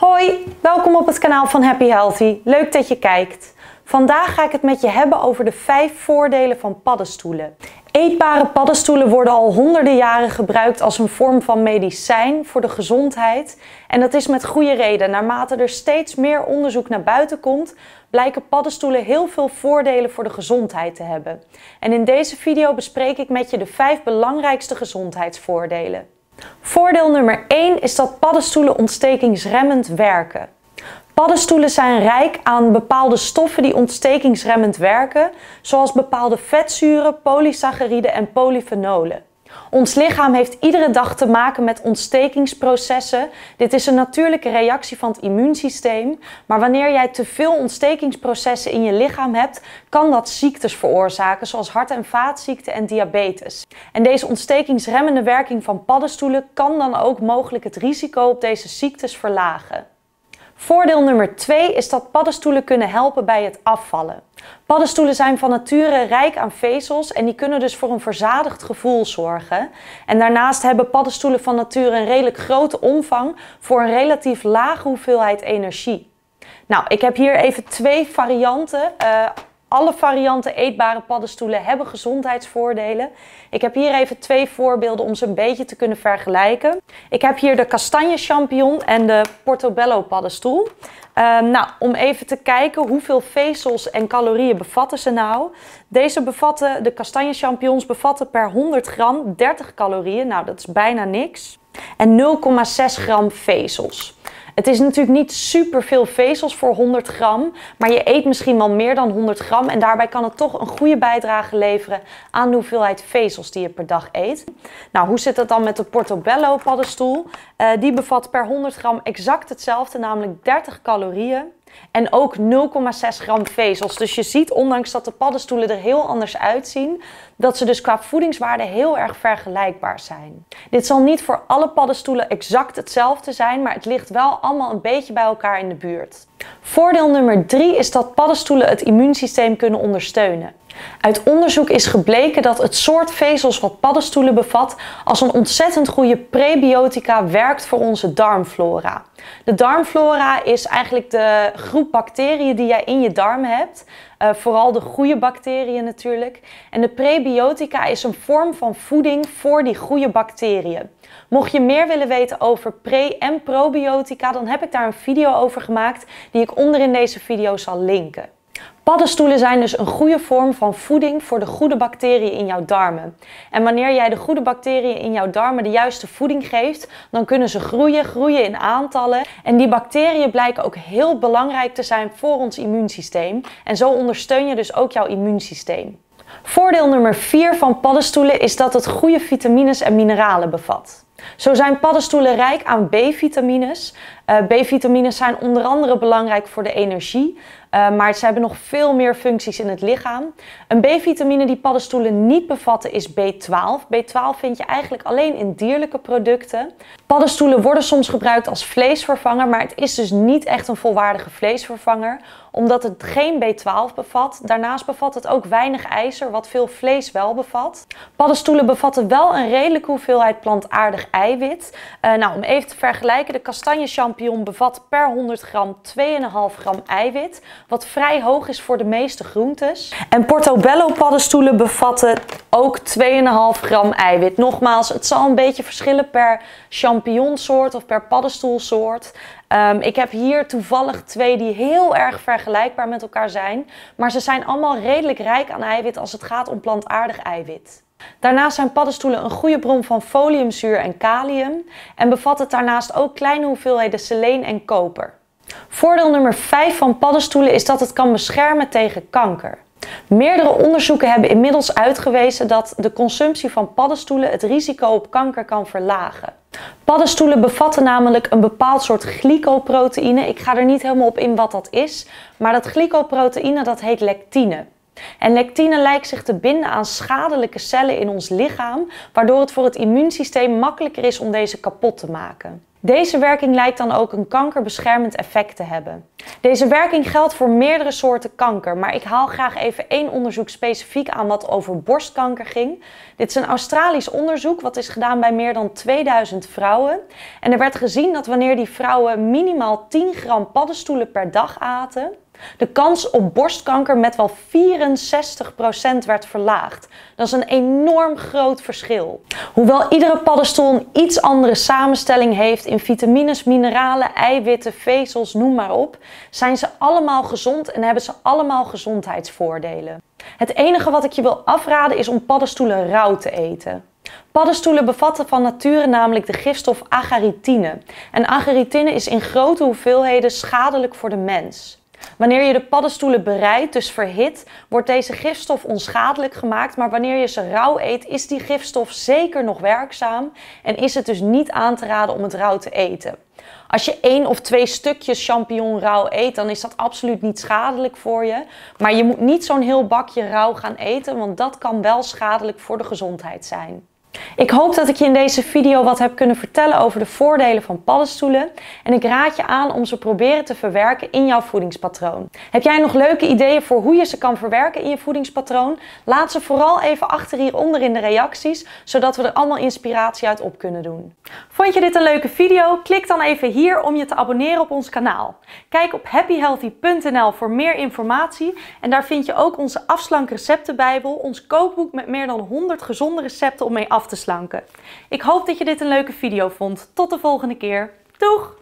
Hoi, welkom op het kanaal van Happy Healthy. Leuk dat je kijkt. Vandaag ga ik het met je hebben over de vijf voordelen van paddenstoelen. Eetbare paddenstoelen worden al honderden jaren gebruikt als een vorm van medicijn voor de gezondheid. En dat is met goede reden. Naarmate er steeds meer onderzoek naar buiten komt, blijken paddenstoelen heel veel voordelen voor de gezondheid te hebben. En in deze video bespreek ik met je de vijf belangrijkste gezondheidsvoordelen. Voordeel nummer 1 is dat paddenstoelen ontstekingsremmend werken. Paddenstoelen zijn rijk aan bepaalde stoffen die ontstekingsremmend werken, zoals bepaalde vetzuren, polysacchariden en polyfenolen. Ons lichaam heeft iedere dag te maken met ontstekingsprocessen. Dit is een natuurlijke reactie van het immuunsysteem. Maar wanneer jij te veel ontstekingsprocessen in je lichaam hebt, kan dat ziektes veroorzaken, zoals hart- en vaatziekten en diabetes. En deze ontstekingsremmende werking van paddenstoelen kan dan ook mogelijk het risico op deze ziektes verlagen. Voordeel nummer 2 is dat paddenstoelen kunnen helpen bij het afvallen. Paddenstoelen zijn van nature rijk aan vezels en die kunnen dus voor een verzadigd gevoel zorgen. En daarnaast hebben paddenstoelen van nature een redelijk grote omvang voor een relatief lage hoeveelheid energie. Nou, ik heb hier even twee varianten. Uh, alle varianten eetbare paddenstoelen hebben gezondheidsvoordelen. Ik heb hier even twee voorbeelden om ze een beetje te kunnen vergelijken. Ik heb hier de kastanje champignon en de portobello paddenstoel. Um, nou, om even te kijken hoeveel vezels en calorieën bevatten ze nou. Deze bevatten, de kastanje champignons bevatten per 100 gram 30 calorieën. Nou, dat is bijna niks. En 0,6 gram vezels. Het is natuurlijk niet super veel vezels voor 100 gram, maar je eet misschien wel meer dan 100 gram en daarbij kan het toch een goede bijdrage leveren aan de hoeveelheid vezels die je per dag eet. Nou, hoe zit het dan met de portobello paddenstoel? Uh, die bevat per 100 gram exact hetzelfde, namelijk 30 calorieën. En ook 0,6 gram vezels. Dus je ziet, ondanks dat de paddenstoelen er heel anders uitzien, dat ze dus qua voedingswaarde heel erg vergelijkbaar zijn. Dit zal niet voor alle paddenstoelen exact hetzelfde zijn, maar het ligt wel allemaal een beetje bij elkaar in de buurt. Voordeel nummer 3 is dat paddenstoelen het immuunsysteem kunnen ondersteunen. Uit onderzoek is gebleken dat het soort vezels wat paddenstoelen bevat als een ontzettend goede prebiotica werkt voor onze darmflora. De darmflora is eigenlijk de groep bacteriën die jij in je darm hebt. Uh, vooral de goede bacteriën natuurlijk. En de prebiotica is een vorm van voeding voor die goede bacteriën. Mocht je meer willen weten over pre- en probiotica, dan heb ik daar een video over gemaakt die ik onder in deze video zal linken. Paddenstoelen zijn dus een goede vorm van voeding voor de goede bacteriën in jouw darmen. En wanneer jij de goede bacteriën in jouw darmen de juiste voeding geeft, dan kunnen ze groeien, groeien in aantallen. En die bacteriën blijken ook heel belangrijk te zijn voor ons immuunsysteem. En zo ondersteun je dus ook jouw immuunsysteem. Voordeel nummer 4 van paddenstoelen is dat het goede vitamines en mineralen bevat. Zo zijn paddenstoelen rijk aan B-vitamines. Uh, B-vitamines zijn onder andere belangrijk voor de energie, uh, maar ze hebben nog veel meer functies in het lichaam. Een B-vitamine die paddenstoelen niet bevatten is B12. B12 vind je eigenlijk alleen in dierlijke producten. Paddenstoelen worden soms gebruikt als vleesvervanger, maar het is dus niet echt een volwaardige vleesvervanger, omdat het geen B12 bevat. Daarnaast bevat het ook weinig ijzer, wat veel vlees wel bevat. Paddenstoelen bevatten wel een redelijke hoeveelheid plantaardig eiwit. Uh, nou, om even te vergelijken, de kastanje champignon bevat per 100 gram 2,5 gram eiwit, wat vrij hoog is voor de meeste groentes. En portobello paddenstoelen bevatten ook 2,5 gram eiwit. Nogmaals, het zal een beetje verschillen per champignonsoort of per paddenstoelsoort. Um, ik heb hier toevallig twee die heel erg vergelijkbaar met elkaar zijn, maar ze zijn allemaal redelijk rijk aan eiwit als het gaat om plantaardig eiwit. Daarnaast zijn paddenstoelen een goede bron van foliumzuur en kalium en bevat het daarnaast ook kleine hoeveelheden seleen en koper. Voordeel nummer 5 van paddenstoelen is dat het kan beschermen tegen kanker. Meerdere onderzoeken hebben inmiddels uitgewezen dat de consumptie van paddenstoelen het risico op kanker kan verlagen. Paddenstoelen bevatten namelijk een bepaald soort glycoproteïne. Ik ga er niet helemaal op in wat dat is, maar dat glycoproteïne dat heet lectine. En lectine lijkt zich te binden aan schadelijke cellen in ons lichaam, waardoor het voor het immuunsysteem makkelijker is om deze kapot te maken. Deze werking lijkt dan ook een kankerbeschermend effect te hebben. Deze werking geldt voor meerdere soorten kanker, maar ik haal graag even één onderzoek specifiek aan wat over borstkanker ging. Dit is een Australisch onderzoek wat is gedaan bij meer dan 2000 vrouwen. En er werd gezien dat wanneer die vrouwen minimaal 10 gram paddenstoelen per dag aten, de kans op borstkanker met wel 64% werd verlaagd. Dat is een enorm groot verschil. Hoewel iedere paddenstoel een iets andere samenstelling heeft in vitamines, mineralen, eiwitten, vezels, noem maar op, zijn ze allemaal gezond en hebben ze allemaal gezondheidsvoordelen. Het enige wat ik je wil afraden is om paddenstoelen rauw te eten. Paddenstoelen bevatten van nature namelijk de gifstof agaritine. En agaritine is in grote hoeveelheden schadelijk voor de mens. Wanneer je de paddenstoelen bereidt, dus verhit, wordt deze gifstof onschadelijk gemaakt. Maar wanneer je ze rauw eet, is die gifstof zeker nog werkzaam en is het dus niet aan te raden om het rauw te eten. Als je één of twee stukjes champignon rauw eet, dan is dat absoluut niet schadelijk voor je. Maar je moet niet zo'n heel bakje rauw gaan eten, want dat kan wel schadelijk voor de gezondheid zijn. Ik hoop dat ik je in deze video wat heb kunnen vertellen over de voordelen van paddenstoelen. En ik raad je aan om ze proberen te verwerken in jouw voedingspatroon. Heb jij nog leuke ideeën voor hoe je ze kan verwerken in je voedingspatroon? Laat ze vooral even achter hieronder in de reacties, zodat we er allemaal inspiratie uit op kunnen doen. Vond je dit een leuke video? Klik dan even hier om je te abonneren op ons kanaal. Kijk op happyhealthy.nl voor meer informatie en daar vind je ook onze afslank receptenbijbel, ons kookboek met meer dan 100 gezonde recepten om mee te slanken. Ik hoop dat je dit een leuke video vond. Tot de volgende keer. Doeg!